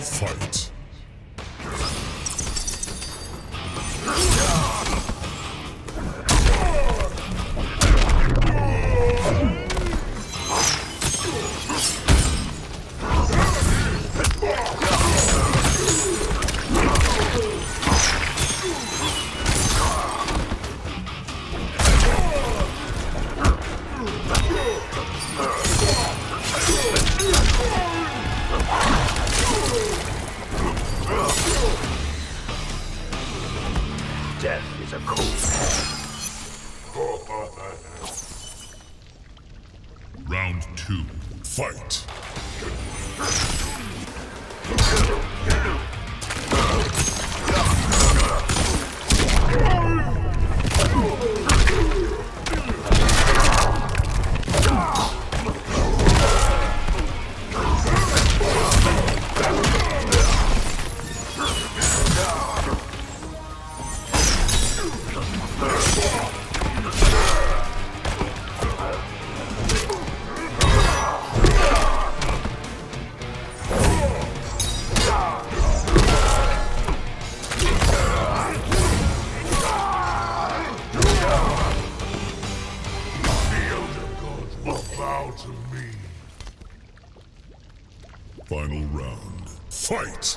Fight. Death is a cold Round two. Fight. Me. Final round. Fight!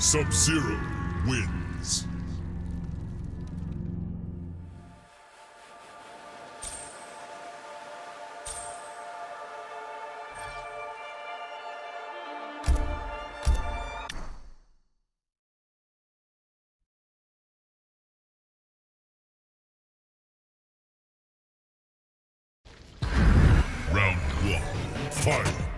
Sub-Zero wins. Round one. Fight.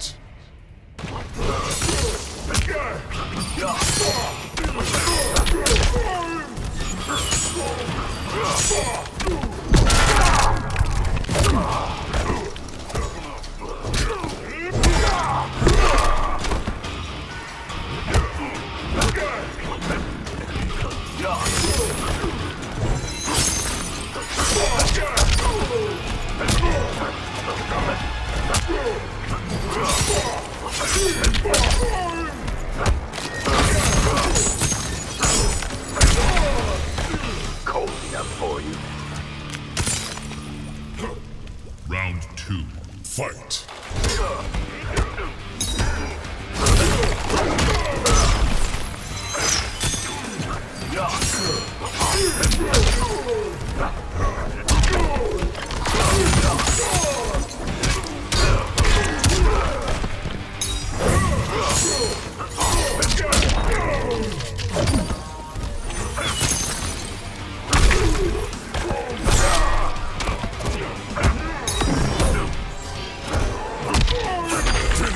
Cold enough for you. Round two. Fight.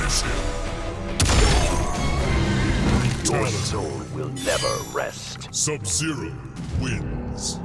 Finish him. Your soul will never rest. Sub-Zero wins.